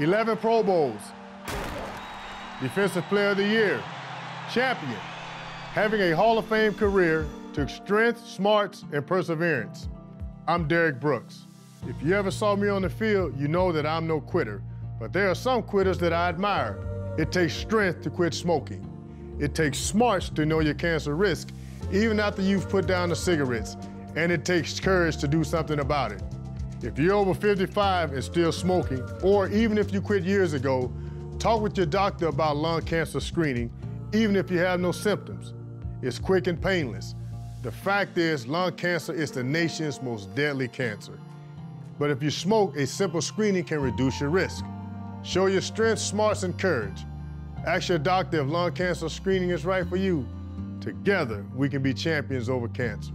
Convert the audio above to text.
11 Pro Bowls, Defensive Player of the Year, champion, having a Hall of Fame career took strength, smarts, and perseverance. I'm Derrick Brooks. If you ever saw me on the field, you know that I'm no quitter. But there are some quitters that I admire. It takes strength to quit smoking. It takes smarts to know your cancer risk, even after you've put down the cigarettes. And it takes courage to do something about it. If you're over 55 and still smoking, or even if you quit years ago, talk with your doctor about lung cancer screening, even if you have no symptoms. It's quick and painless. The fact is, lung cancer is the nation's most deadly cancer. But if you smoke, a simple screening can reduce your risk. Show your strength, smarts, and courage. Ask your doctor if lung cancer screening is right for you. Together, we can be champions over cancer.